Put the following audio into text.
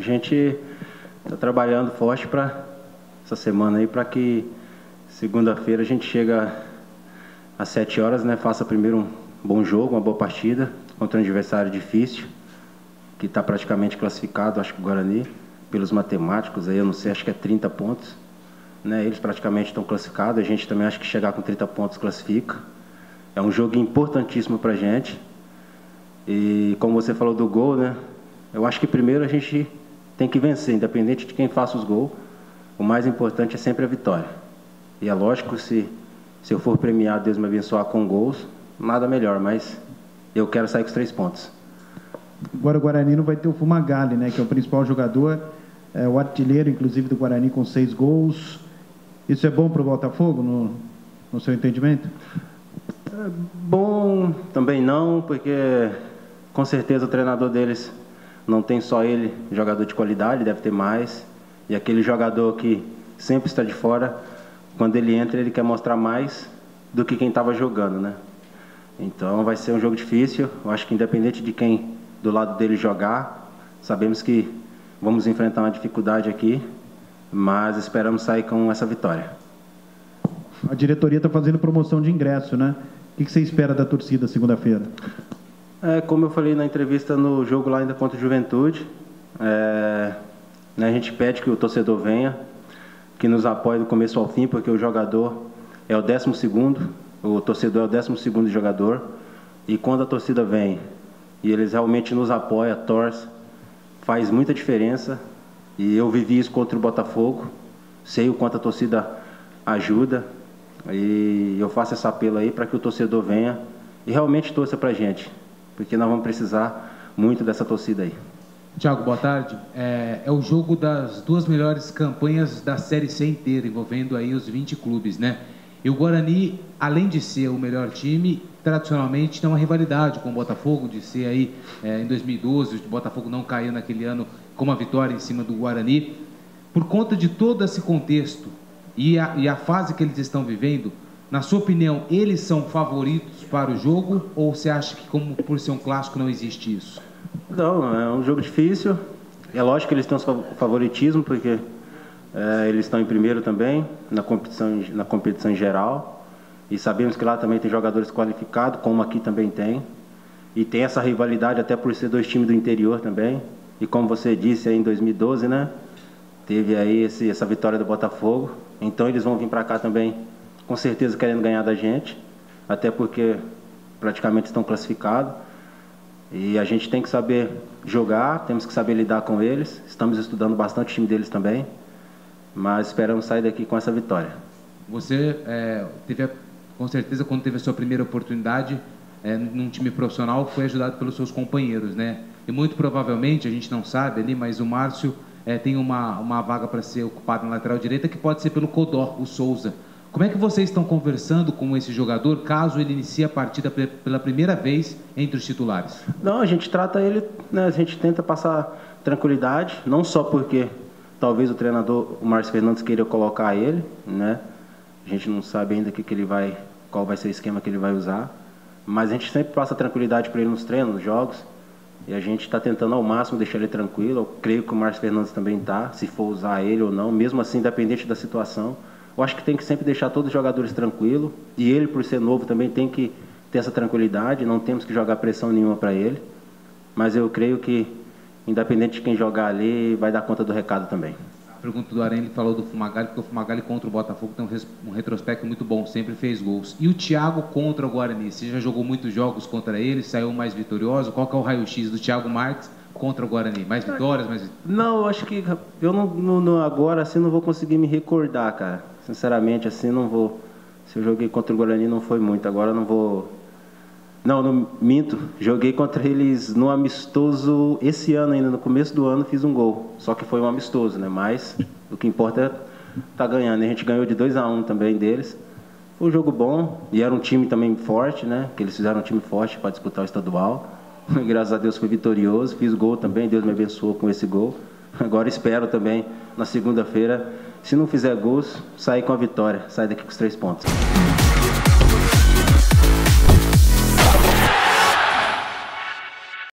gente está trabalhando forte para essa semana aí, para que segunda-feira a gente chega às 7 horas, né? Faça primeiro um bom jogo, uma boa partida contra um adversário difícil, que está praticamente classificado, acho que o Guarani, pelos matemáticos, aí eu não sei, acho que é 30 pontos. Né? Eles praticamente estão classificados, a gente também acha que chegar com 30 pontos classifica. É um jogo importantíssimo para a gente. E como você falou do gol, né? Eu acho que primeiro a gente tem que vencer, independente de quem faça os gols. O mais importante é sempre a vitória. E é lógico, se, se eu for premiado, Deus me abençoar com gols, nada melhor, mas eu quero sair com os três pontos. Agora o Guarani não vai ter o Fumagalli, né? Que é o principal jogador, é o artilheiro, inclusive, do Guarani com seis gols. Isso é bom para o Botafogo, no, no seu entendimento? É bom também não, porque com certeza o treinador deles não tem só ele, jogador de qualidade, deve ter mais. E aquele jogador que sempre está de fora, quando ele entra, ele quer mostrar mais do que quem estava jogando, né? Então vai ser um jogo difícil. Eu acho que independente de quem do lado dele jogar, sabemos que vamos enfrentar uma dificuldade aqui, mas esperamos sair com essa vitória. A diretoria está fazendo promoção de ingresso, né? O que você espera da torcida segunda-feira? É, como eu falei na entrevista no jogo lá ainda contra o Juventude, é, né, a gente pede que o torcedor venha, que nos apoie do começo ao fim, porque o jogador é o décimo segundo, o torcedor é o décimo segundo jogador, e quando a torcida vem e eles realmente nos apoiam, torce, faz muita diferença. E eu vivi isso contra o Botafogo, sei o quanto a torcida ajuda, e eu faço esse apelo aí para que o torcedor venha e realmente torça para a gente, porque nós vamos precisar muito dessa torcida aí. Tiago, boa tarde. É, é, o jogo das duas melhores campanhas da Série C inteira, envolvendo aí os 20 clubes, né? E o Guarani, além de ser o melhor time, tradicionalmente tem uma rivalidade com o Botafogo, de ser aí é, em 2012, o Botafogo não caiu naquele ano com uma vitória em cima do Guarani. Por conta de todo esse contexto e a, e a fase que eles estão vivendo, na sua opinião, eles são favoritos para o jogo ou você acha que, como por ser um clássico, não existe isso? Não, é um jogo difícil. É lógico que eles têm o favoritismo, porque é, eles estão em primeiro também na competição, na competição em geral. E sabemos que lá também tem jogadores qualificados, como aqui também tem. E tem essa rivalidade até por ser dois times do interior também. E como você disse aí em 2012, né? Teve aí esse, essa vitória do Botafogo. Então eles vão vir para cá também, com certeza querendo ganhar da gente. Até porque praticamente estão classificados. E a gente tem que saber jogar, temos que saber lidar com eles. Estamos estudando bastante o time deles também. Mas esperamos sair daqui com essa vitória. Você é, teve, com certeza, quando teve a sua primeira oportunidade é, num time profissional, foi ajudado pelos seus companheiros, né? E muito provavelmente, a gente não sabe ali, mas o Márcio é, tem uma, uma vaga para ser ocupada na lateral direita que pode ser pelo Codor, o Souza. Como é que vocês estão conversando com esse jogador caso ele inicie a partida pela primeira vez entre os titulares? Não, a gente trata ele, né, a gente tenta passar tranquilidade, não só porque talvez o treinador, o Márcio Fernandes, queira colocar ele, né? A gente não sabe ainda que, que ele vai, qual vai ser o esquema que ele vai usar, mas a gente sempre passa tranquilidade para ele nos treinos, nos jogos, e a gente está tentando ao máximo deixar ele tranquilo. Eu creio que o Márcio Fernandes também está, se for usar ele ou não, mesmo assim, independente da situação. Eu acho que tem que sempre deixar todos os jogadores tranquilos. E ele, por ser novo, também tem que ter essa tranquilidade. Não temos que jogar pressão nenhuma para ele. Mas eu creio que, independente de quem jogar ali, vai dar conta do recado também. A pergunta do Arena falou do Fumagalli, porque o Fumagalli contra o Botafogo tem um retrospecto muito bom, sempre fez gols. E o Thiago contra o Guarani? Você já jogou muitos jogos contra ele, saiu mais vitorioso? Qual que é o raio-x do Thiago Marques contra o Guarani? Mais vitórias? Mais... Não, eu acho que eu não, não, agora assim não vou conseguir me recordar, cara. Sinceramente, assim, não vou. Se eu joguei contra o Guarani, não foi muito. Agora não vou. Não, não minto. Joguei contra eles no amistoso esse ano ainda, no começo do ano, fiz um gol. Só que foi um amistoso, né? Mas o que importa é tá ganhando. A gente ganhou de 2 a 1 um também deles. Foi um jogo bom e era um time também forte, né? Que eles fizeram um time forte para disputar o estadual. Graças a Deus fui vitorioso, fiz gol também, Deus me abençoou com esse gol. Agora espero também na segunda-feira se não fizer gols, sair com a vitória, sair daqui com os três pontos.